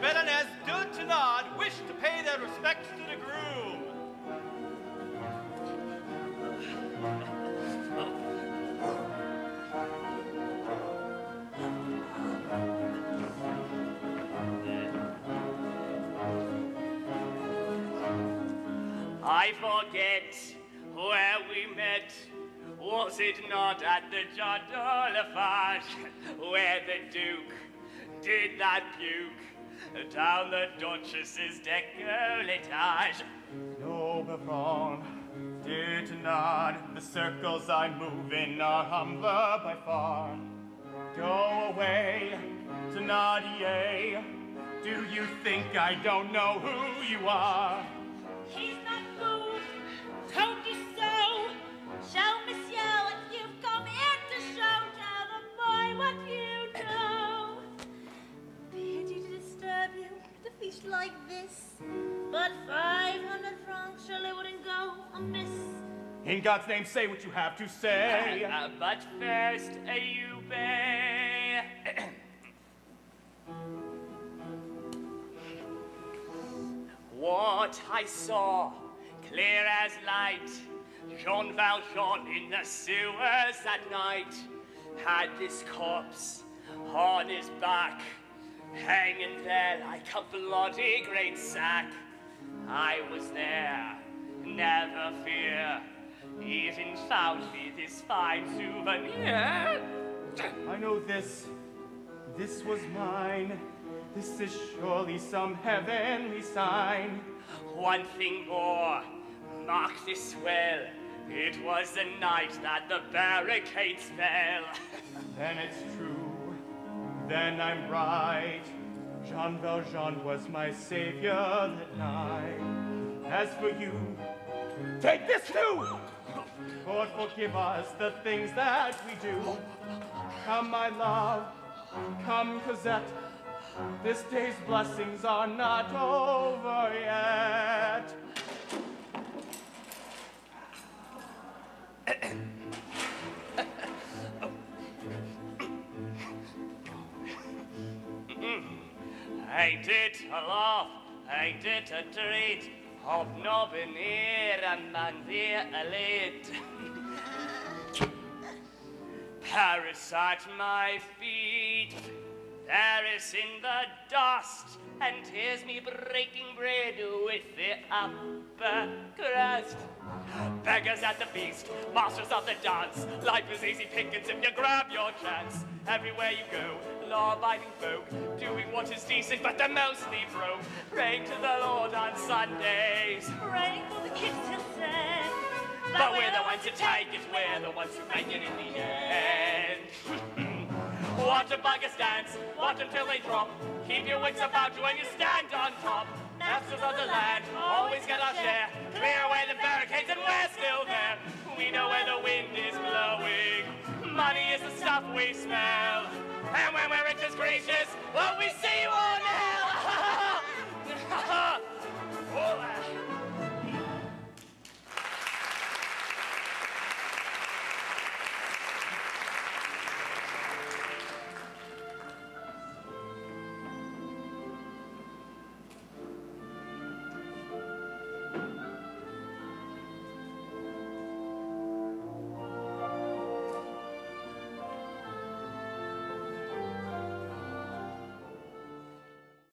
and respects to pay that respect to the groom. I forget where we met. Was it not at the Jardin Lafage where the Duke did that puke down the Duchess's decolletage? No, Buffon, did not. The circles I move in are humbler by far. Go away, Thénardier. Do you think I don't know who you are? He's not moved, told you so. Show Monsieur what you've come here to show. Tell the boy what you know. At like this, but five hundred francs surely wouldn't go amiss. In God's name, say what you have to say. Uh, but first, uh, you may. what I saw, clear as light, Jean Valjean in the sewers at night, had this corpse on his back, hanging there like a bloody great sack. I was there, never fear, even found me this fine souvenir. I know this. This was mine. This is surely some heavenly sign. One thing more, mark this well. It was the night that the barricades fell. Then it's true. Then I'm right. Jean Valjean was my savior that night. As for you, take this too! Lord, forgive us the things that we do. Come, my love. Come, Cosette. This day's blessings are not over yet. Ain't it a laugh? Ain't it a treat? Hobnobbing here and man there a. Paris at my feet, Paris in the dust, and here's me breaking bread with the upper crust. Beggars at the feast, masters of the dance. Life is easy pickings if you grab your chance. Everywhere you go, law-abiding folk, doing what is decent, but they're mostly broke. Praying to the Lord on Sundays. Praying for the kids he'll send. But we're the ones who take it, we're the ones who make it in the end. Watch a bugger dance, watch until they drop. Keep your wits about you when you stand on top. Masters of the land, always get our share. Clear away the barricades and we're still there. We know where the wind is blowing. Money is the stuff we smell. And when we're rich as Croesus,